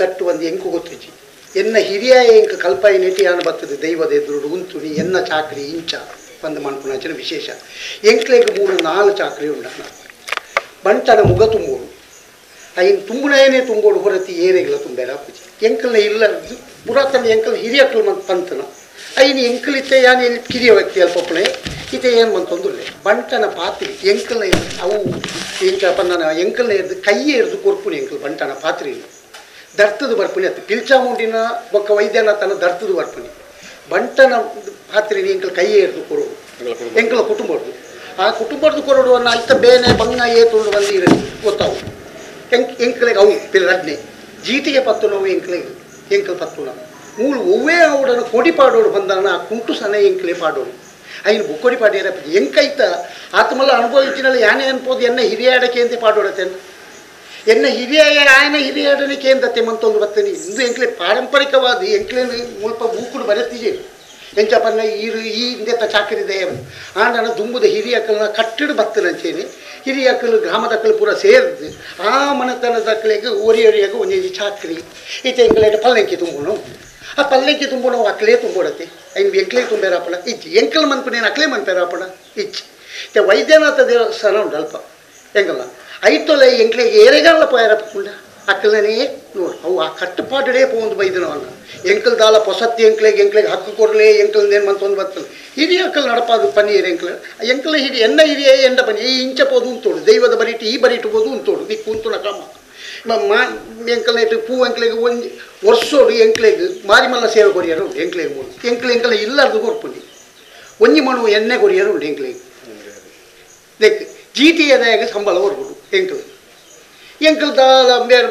ಕಟ್ಟು ಒಂದು ಎಂಕು ಗೊತ್ತಿಜಿ ಎನ್ನ ಹಿರಿಯ ಎಂಕ ಕಲ್ಪಾಯಿ ನೆಟಿ ಯಾನು ಬರ್ತದೆ ದೈವದ ಎದುರು ಉಂತುನಿ ಎನ್ನ ಚಾಕ್ರಿ ಇಂಚ ಬಂದು ಮನ್ಪುನಾಚಿನ ವಿಶೇಷ ಎಂಕ್ಲೆಗ್ ಮೂರು ನಾಲ್ಕು ಚಾಕ್ರಿ ಉಂಡ ಬಂಟನ ಮುಗ ತುಂಬೋಡು ಐನ್ ತುಂಬುನೇನೆ ತುಂಬೋಡು ಹೊರತಿ ಏರೆಗಳ ತುಂಬೇರ ಅಪ್ಪುಜಿ ಎಂಕಲ್ನ ಇಲ್ಲ ಪುರಾತನ ಎಂಕಲ್ ಹಿರಿಯಕ್ಕಲ್ ಮಂತ್ ಪಂತನ ಐನ್ ಎಂಕಲ್ ಇತ್ತೆ ಯಾನ್ ಎಲ್ಲಿ ಕಿರಿಯ ವ್ಯಕ್ತಿ ಅಲ್ಪಪ್ಪಣೆ ಇತ್ತೆ ಏನು ಮಂತೊಂದುಲ್ಲೆ ಬಂಟನ ಪಾತ್ರಿ ಎಂಕಲ್ನ ಇರ್ದು ಅವು ಎಂಕ ಪನ್ನನ ಎಂಕಲ್ನ ಇರ್ದು ಕೈಯೇ ಇರ್ದು ಕೊರ್ಪುನಿ ಎಂಕಲ್ ಬಂಟನ ಪಾತ್ರಿ ದರ್ತದ ಬರ್ಪುನಿ ಅತ್ತ ಪಿಲ್ಚಾಮುಂಡಿನ ಬೊಕ್ಕ ವೈದ್ಯನ ತನ್ನ ದರ್ತದ ಬರ್ಪುನಿ ಬಂಟನ ಪಾತ್ರೆ ಎಂಕಲ್ ಕೈ ಹಿಡಿದು ಕೊರೋಡು ಎಂಕಲ ಕುಟುಂಬದ್ದು. ಆ ಕುಟುಂಬದ ಕೊರಡು ಅನ್ನ ಇತ್ತ ಬೇನೆ ಬಂಗ ಏತುಂಡು ಬಂದು ಇರಲಿ ಗೊತ್ತಾವು. ಎಂಕ್ ಎಂಕಲೆಗೆ ಅವು ಪಿಲ್ಲಡ್ನೆ ಜೀಟಿಗೆ ಪತ್ತು ನೋವು ಎಂಕಲೆಗೆ ಎಂಕಲ್ ಪತ್ತು ನಾವು. ಮೂಲು ಒವ್ವೇ ಅವಡನ್ನು ಕೊಡಿ ಪಾಡೋಡು ಬಂದಾನ ಆ ಕುಂಟು ಸನ ಎಂಕಲೆ ಪಾಡೋಡು ಅಯ್ಯನ ಬುಕ್ಕೊಡಿ ಪಾಡ್ಯಾರ ಎಂಕೈತ ಆತ್ಮಲ್ಲ ಅನುಭವಿಸಿನಲ್ಲ ಯಾನೇ ಅನ್ಬೋದು ಎನ್ನ ಹಿರಿಯಾಡಕ್ಕೆ ಅಂತ. ಪಾಡೋಡತ್ತೆ ಎನ್ನ ಹಿರಿಯ ಆಯನ ಹಿರಿಯಾಡನೆ ಕೇಂದ್ರತೆ ಮಂತೊಂದು ಬರ್ತೇನೆ. ಇಂದು ಎಂಕ್ಲೆ ಪಾರಂಪರಿಕವಾದ ಎಂಕ್ಲೆ ಮುಲ್ಪ ಬೂಕುಡು ಎಂಚ ಎಂಚಪ್ಪನ್ನ ಈರು ಈ ಹಿಂದೆತ್ತ ಚಾಕರಿದೆ ಆಂಡನ ದುಂಬುದ ಹಿರಿಯಕ್ಕಲ್ನ ಕಟ್ಟಿಡು ಬತ್ತನಂಚೇನೆ ಗ್ರಾಮದ ಗ್ರಾಮದಕ್ಕಲು ಪೂರ ಸೇರಿದು, ಆ ಮನೆತನದಕ್ಕಳಿಗೆ ಒರಿ ಒರಿಯಾಗ ಒಂದೇ ಚಾಕರಿ. ಈಚೆ ಎಂಕ್ಲೆ ಪಲ್ಲಂಕಿ ತುಂಬೋಣ ಆ ಪಲ್ಲಂಕಿ ತುಂಬೋಣ ಅಕ್ಲೇ ತುಂಬೋಡತ್ತೆ. ಐನು ಎಂಕ್ಲೆ ತುಂಬೇರಾಪಣ. ಇಚ್ಚಿ ಎಂಕಲ್ ಮನ್ಪನೇನು ಅಕ್ಲೇ ಮನ್ಪೇರಾಪಣ? ಇಚ್ಚಿ ವೈದ್ಯನಾಥ ದೇವಸ್ಥಾನ ಉಂಡು ಅಲ್ಪ ஐத்தொலை ಎಂಕ್ಲೆಗೆ ಏರೆಗಾಲ ಪೋಯರಪ್ಪುಂಡ ಅಕ್ಕಲನೇ ನೋಡು, ಅವು ಆ ಕಟ್ಟುಪಾಡೇ ಪೋಂದು ಬೈದನವನ್ನ ಎಂಕಲ್ ದಾಲ ಪೊಸತ್ತಿ ಎಂಕ್ಲೆಗೆ ಎಂಕ್ಲೆಗೆ ಹಕ್ಕು ಕೊಡಲೇ ಎಂಕಲ್ ನೇನು ಮಂತೊಂದು ಬರ್ತದೆ ಹಿರಿಯ ಅಕ್ಕಲ್ ನಡಪಾದು ಪನ್ನೀರ್ ಎಂಕ್ಲ ಎಂಕಲ ಹಿರಿ ಎನ್ನ ಹಿರಿಯ ಎಂಡ ಪನಿ ಈ ಇಂಚ ಪೋದು ದೈವದ ಬರಿಟ್ಟು ಈ ಬರಿಟ್ಟು ಪೋದು ಉಂತೋಡು. ನೀ ಕುಂತು ನಕಮ್ಮ ಮಾ. ಎಂಕಲ್ ಇಟ್ಟು ಪೂ ಎಂಕ್ಲೆಗೆ ಒಂದು ವರ್ಷೋಡು ಎಂಕ್ಲೆಗೆ ಮಾರಿಮಲ್ಲ ಸೇವೆ ಕೊರಿಯರು ಉಂಟು ಎಂಕ್ಲೆಗೆ ಮೂರು. ಎಂಕ್ಲೆ ಎಂಕಲ ಇಲ್ಲಾರ್ದು ಕೊರ್ಪುನಿ ಒಂಜಿ ಮಣು ಎಣ್ಣೆ ಕೊರಿಯರು ಉಂಟು ಜಿ ಟಿ ಎದಾಗ ಸಂಬಳ ಹೊರ್ಬಿಡು ಎಂಕಲ್. ಎಂಕಲ್ ದಾಲ ಬೇರೆ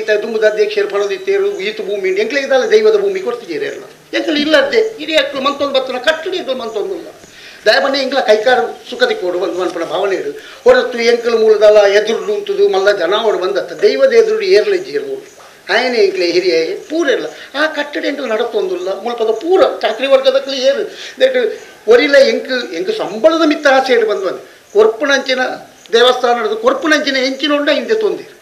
ಈತ ದುಂಬದ ಅಧ್ಯಕ್ಷರು ಫಲದಿತ್ತೇರು ಈತ ಭೂಮಿ ಎಂಕ್ಲಿಗೆ ದೈವದ ಭೂಮಿ ಕೊಡ್ತಿದ್ದೀರಿ ಎಲ್ಲ ಎಂಕಲ್ ಇಲ್ಲದ್ದೆ ಇಡೀ ಅಕ್ಕಳು ಮಂತೊಂದು ಬತ್ತನ ಕಟ್ಟಡಿ ಎಂಕಲ್ ಮಂತೊಂದು ಇಲ್ಲ ದಯಮನೆ ಎಂಕ್ಲ ಕೈಕಾರ ಸುಖದಿ ಕೊಡು, ಒಂದು ಮನ್ಪನ ಭಾವನೆ ಇಡು. ಹೊರತು ಎಂಕಲ್ ಮೂಲದಲ್ಲ ಎದುರು ಉಂಟುದು ಮಲ್ಲ ಜನ ಅವಡು ಬಂದತ್ತ, ದೈವದ ಎದುರು ಏರ್ಲಿಜ್ಜಿರು ಆಯನೆ ಎಂಕ್ಲೆ ಹಿರಿಯ, ಪೂರ ಇಲ್ಲ ಆ ಕಟ್ಟಡ ಎಂಕಲ್ ನಡತ್ತೊಂದಿಲ್ಲ ಮುಲ್ಪದ ಪೂರ ಚಾಕ್ರಿ ವರ್ಗದಕ್ಕಲಿ ಏರು ದಟ್ ಒರಿಲ ಎಂಕ್ ಎಂಕ್ ಸಂಬಳದ ಮಿತ್ತ ಆಸೆ ಇಡು ಬಂದು ಕೊರ್ಪುನಂಚಿನ ದೇವಸ್ಥಾನ ನಡೆದು ಕೊರ್ಪುನಂಚಿನ ಎಂಚಿನೊಂಡ ಹಿಂದೆ ತೊಂದಿರು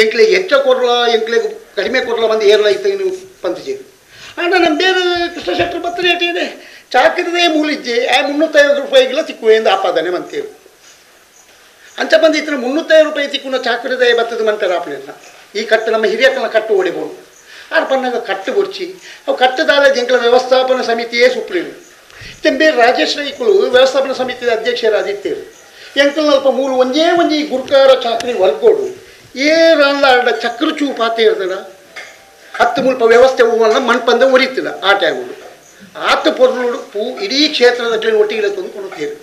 ಎಂಕ್ಲೆಗೆ ಹೆಚ್ಚ ಕೊರ್ಲ ಎಂಕ್ಲೆಗೆ ಕಡಿಮೆ ಕೊರ್ಲ ಬಂದು ಏರ್ಲ ಇತ್ತ ನೀವು ಪಂತಜೀವಿ ಅಣ್ಣ ನಮ್ಮ ಬೇರೆ ಕೃಷ್ಣ ಶೆಟ್ಟರ್ ಪತ್ರ ರೇಟ್ ಇದೆ? ಚಾಕಿರದೇ ಮೂಲಿಜ್ಜೆ, ಆ ಮುನ್ನೂತ್ತೈವತ್ತು ರೂಪಾಯಿಗೆಲ್ಲ ಎಂದ ಆಪಾದನೆ ಮಂತೇರು ಅಂಚ ಬಂದಿತ್ತಿನ ಮುನ್ನೂತ್ತೈದು ರೂಪಾಯಿ ತಿಕ್ಕುನ ಚಾಕರಿದೇ ಬತ್ತದ ಮಂತಾರೆ ಆಪಣೆಲ್ಲ ಈ ಕಟ್ಟು ನಮ್ಮ ಹಿರಿಯಕ್ಕನ ಕಟ್ಟು ಓಡಿಬೋದು ಆರು ಪನ್ನಾಗ ಕಟ್ಟು ಬುರ್ಚಿ ಅವು ಕಟ್ಟದಾಲ ಜಂಕಲ ವ್ಯವಸ್ಥಾಪನಾ ಸಮಿತಿಯೇ ಸುಪ್ರೀಂ. ತೆಂಬೇ ರಾಜೇಶ್ ರೈಕುಲು ವ್ಯವಸ್ಥಾಪನಾ ಸಮಿತಿಯ ಅಧ್ಯಕ್ಷರಾದಿತ್ತೇರು. ಎಂಕಲ್ ಅಲ್ಪ ಮೂರು ಒಂದೇ ಒಂಜಿ ಗುರುಕಾರ ಚಾಕ್ರಿ ವರ್ಗೋಡು. ಏರಲ್ಲ ಅರ್ಡ ಚಕ್ರ ಚೂಪಾತೆ ಇರ್ತದ ಹತ್ತು ಮುಲ್ಪ ವ್ಯವಸ್ಥೆ ಹೂವನ್ನ ಮಣ್ಪಂದ ಒರಿತಿಲ್ಲ ಆ ಆಗೋದು ಆತ ಪೊರ್ಲುಡು ಪೂ ಇಡೀ ಕ್ಷೇತ್ರದ ಒಟ್ಟಿಗೆ ತಂದುಕೊಂಡು ತೀರು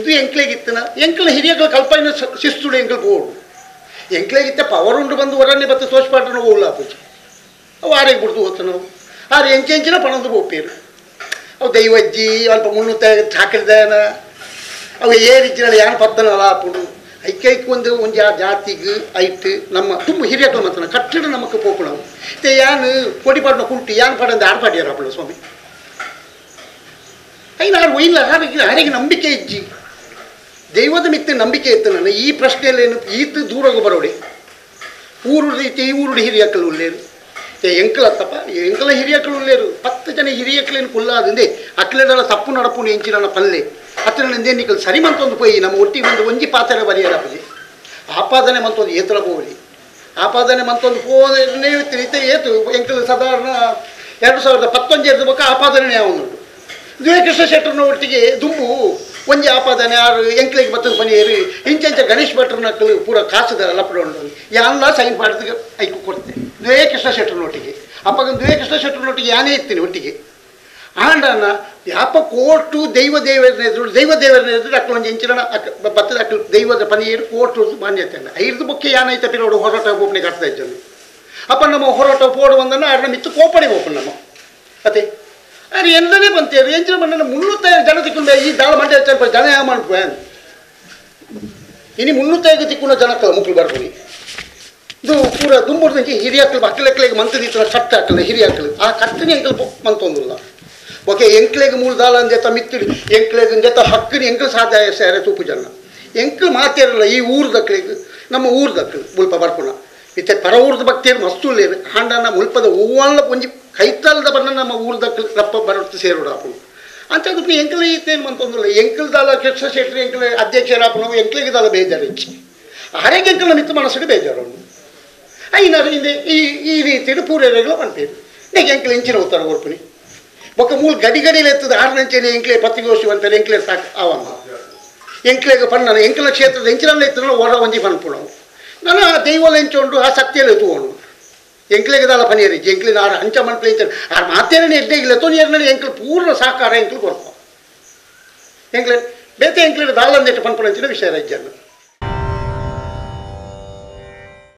ಇದು ಎಂಕ್ಲೆಗಿತ್ತನ. ಎಂಕ್ಲ ಹಿರಿಯಗಳ ಕಲ್ಪನೆ ಶಿಸ್ತುಡು ಎಂಕ್ಲ ಬೋಡು ಎಂಕ್ಲೆಗಿತ್ತ ಪವರ್ ಉಂಡು ಬಂದು ಹೊರನ್ನೇ ಬತ್ತ ತೋಚ್ಪಾಟನ ಹೋಗ್ಲ ಪೂಜೆ ಅವು ಆರೆಗೆ ಬಿಡ್ದು ಹೋತ ನಾವು ಆರು ಎಂಚೆಂಚಿನ ಪಣಂದು ಹೋಗ್ಪೇರು ಅವು ದೈವಜ್ಜಿ, ಅಲ್ಪ ಮುನ್ನೂತ್ತ ಚಾಕರಿದಾನ. ಅವು ಏರಿಜ್ಜಿನಲ್ಲಿ ಯಾರು ಪದ್ದನಲ್ಲ ಆಪುಡು ಐಕೈಕ್ ಒಂದು ಒಂದು ಆ ಜಾತಿಗೆ ಐಟ್ ನಮ್ಮ ತುಂಬ ಹಿರಿಯಕ್ಲ ಮತ್ತನ ಕಟ್ಟಡ ನಮಕ್ಕೆ ಪೋಪು ನಾವು ಮತ್ತೆ ಯಾನು ಕೊಡಿಪಾಡ್ನ ಕುಂಟಿ ಯಾನ್ ಪಾಡಂದ ಆರು ಪಾಡ್ಯಾರಪ್ಪಳ ಸ್ವಾಮಿ ಐನು ಆರು ಒಯ್ಲ ಹಾರಿಗೆ ಹಾರಿಗೆ ನಂಬಿಕೆ ಇಜ್ಜಿ ದೈವದ ಮಿತ್ತ ನಂಬಿಕೆ ಇತ್ತು ನನ್ನ ಈ ಪ್ರಶ್ನೆಯಲ್ಲೇನು ಈತ ದೂರಾಗ ಬರೋಡಿ ಊರು ರೀತಿ ಈ ಊರು ಹಿರಿಯಕ್ಕಳು ಉಳ್ಳೇರು ಏ ಎಂಕಲತ್ತಪ್ಪ ಎಂಕಲ ಹಿರಿಯಕ್ಕಳು ಉಳ್ಳೇರು ಪತ್ತು ಜನ ಹಿರಿಯಕ್ಕಳೇನು ಕುಲ್ಲಾದಿಂದೆ ಅಕ್ಲೆದಳ ತಪ್ಪು ನಡಪು ಎಂಚಿ ನನ್ನ ಪಲ್ಲೆ ನಿಂದೆ ನಿಕಲ್ ಸರಿ ಮಂತೊಂದು ಪೋಯಿ, ನಮ್ಮ ಒಟ್ಟಿಗೆ ಒಂದು ಒಂಜಿ ಪಾತ್ರೆ ಬರೆಯರಪ್ಪಜಿ ಆಪಾದನೆ ಮಂತೊಂದು ಏತರ ಹೋಗಲಿ ಆಪಾದನೆ ಮಂತೊಂದು ಹೋದ್ರೆ ಏತು ಎಂಕಲ್ ಸಾಧಾರಣ ಎರಡು ಸಾವಿರದ ಪತ್ತೊಂದು ಬೊಕ್ಕ ಆಪಾದನೆ ಯಾವನುಂಟು ದ್ವೇಕೃಷ್ಣ ಶೆಟ್ಟರ್ನ ಒಟ್ಟಿಗೆ ದುಂಬು, ಒಂಜಿ ಆಪಾದನೆ ಆರು ಎಂಕಲಿಗೆ ಬತ್ತದ ಪನಿಯರು ಇಂಚೆಂಚ ಗಣೇಶ್ ಭಟ್ರನ ಪೂರ ಕಾಸದ ಉಂಟು ಯಾನ್ಲ ಸೈನ್ ಮಾಡಿದ ಐಕು ಕೊಡ್ತೆ. ಶೆಟ್ಟರ್ನ ಒಟ್ಟಿಗೆ. ಅಪ್ಪಾಗ ಶೆಟ್ಟರ್ನ ಒಟ್ಟಿಗೆ ಯಾನೇ ಇರ್ತೀನಿ ಒಟ್ಟಿಗೆ. ಆಂಡನ ಕೋರ್ಟು ದೈವ ದೇವರನ್ನ ಎದುರು ದೈವ ದೇವರನ್ನ ಎದುರು ಅಕ್ಕ ಒಂದು ಎಂಚಿನ ಅಕ್ಕ ಬತ್ತದ ಅಕ್ಕ ದೈವದ ಪನಿಯರು ಕೋರ್ಟು ಮಾನ್ಯತೆ ಐದು ಬೊಕ್ಕೆ ಯಾನೈತ ಪಿರೋಡು ಹೊರಟ ಒಬ್ಬನಿಗೆ ಕಟ್ತಾ ಇದ್ದಾನೆ ಅಪ್ಪ ನಮ್ಮ ಹೊರಟ ಪೋಡು ಒಂದನ್ನು ಅದನ್ನ ಮಿತ್ತು ಕೋಪಡಿ ಓಪನ್ ನಮ್ಮ. ಅದೇ ಅದು ಎಲ್ಲನೇ ಬಂತೇರು, ಎಂಚಿನ ಮಣ್ಣನ್ನು ಮುನ್ನೂತ್ತೈದು ಜನ ತಿಕ್ಕೊಂಡು ಈ ದಾಳ ಮಂಡ್ಯ ಸ್ವಲ್ಪ ಜನ ಯಾವ ಮಾಡ್ಕೊ ಇನಿ ಮುನ್ನೂತ್ತೈದು ತಿಕ್ಕೊಂಡು ಜನಕ್ಕಲ್ಲ ಮುಕ್ಕಳು ಬರ್ಬೋದು ಇದು ಪೂರ ದುಂಬುರ್ದಂಗೆ ಹಿರಿಯ ಅಕ್ಕಳು ಮಂತ್ರಿ ಮಂತದಿತ್ತು ಕಟ್ಟ ಹಾಕಲ್ಲ, ಹಿರಿಯ ಆ ಆ ಕಟ್ಟನೆ ಮಂತ್ ಮಂತೊಂದಿಲ್ಲ. ಓಕೆ ಎಂಕ್ಲೆಗೆ ಮೂಲ ದಾಲ ಅಂದೆತ ಮಿತ್ತಿಡು ಎಂಕ್ಲೆಗೆ ಅಂದೆತ ಹಕ್ಕನ ಎಂಕ್ಲು ಸಾಧ್ಯ ಸೇರೆ ತೂಪು ಜನ ಎಂಕ್ಲು ಮಾತೇರಲ್ಲ ಈ ಊರ್ದಕ್ಕಳಿಗೆ ನಮ್ಮ ಊರ್ದಕ್ಕಳು ಮುಲ್ಪ ಬರ್ಪುಣ ಇತ್ತೆ ಪರ ಊರ್ದ ಭಕ್ತಿಯರು ಮಸ್ತು ಲೇವೆ ಹಾಂಡನ ಮುಲ್ಪದ ಹೂವಲ್ಲ ಪುಂಜಿ ಕೈತಲ್ದ ಬಣ್ಣ ನಮ್ಮ ಊರ್ದ ರಪ್ಪ ಬರುತ್ತೆ ಅಂತ ಅಂಥದ್ದು ಎಂಕಲ ಇತ್ತೇನು ಅಂತಂದಿಲ್ಲ ಎಂಕಲ್ದಾಲ ಕೃಷ್ಣ ಶೆಟ್ಟಿ ಎಂಕಲ ಅಧ್ಯಕ್ಷರಾಪನವು ಎಂಕಲಿಗೆ ದಾಲ ಬೇಜಾರು ಹೆಚ್ಚಿ ಹರೇಕ್ ಎಂಕಲ ಮಿತ್ತು ಮನಸ್ಸಿಗೆ ಬೇಜಾರು ಐನಾರು ಹಿಂದೆ ಈ ಈ ರೀತಿಯಲ್ಲಿ ಪೂರೈರೆಗಳು ಮಾಡ್ತೀವಿ ನೀವು ಎಂಕಲ ಇಂಚಿನ ಉತ್ತರ ಕೊಡ್ತೀನಿ ಬೊಕ್ಕ ಮೂಲ ಗಡಿ ಗಡಿಯಲ್ಲಿ ಎತ್ತದ ಆರ್ನಂಚೆನೆ ಎಂಕ್ಲೆ ಪತ್ತಿಗೋಶಿ ಅಂತ ಎಂಕ್ಲೆ ಸಾಕು ಅವನು ಎಂಕ್ಲೆಗೆ ಪಣ್ಣ ಎಂಕ್ಲ ಕ್ಷೇತ್ರದ ಎಂಚಿನಲ್ಲಿ ಎತ್ತನ ಹೊರ ಒಂಜಿ ಪನ್ಪುಣವು ನಾನು ಆ ದೈವಲ ಆ ಸತ್ಯಲ್ಲಿ ಎತ್ತುವನು ಎಂಕ್ಲೆಗೆ ದಾಲ ಪನಿಯರಿ ಎಂಕ್ಲಿನ ಆರ ಹಂಚ ಮನ್ಪ್ಲೆ ಇತ್ತೆ ಆ ಮಾತೇರನೆ ಎಡ್ಡೆ ಇಲ್ಲ ತೋನಿ ಎರಡನೇ ಎಂಕ್ಲು ಪೂರ್ಣ ಸಾಕಾರ ಎಂಕ್ಲು ಕೊಡ್ಪ ಎಂಕ್ಲೆ, ಬೇತೆ ಎಂಕ್ಲಿನ ದಾಲಂದೆಟ್ಟು ಪನ್ಪುಣ ಅಂಚಿನ ವಿಷಯ ರಜ್ಜನ್ನು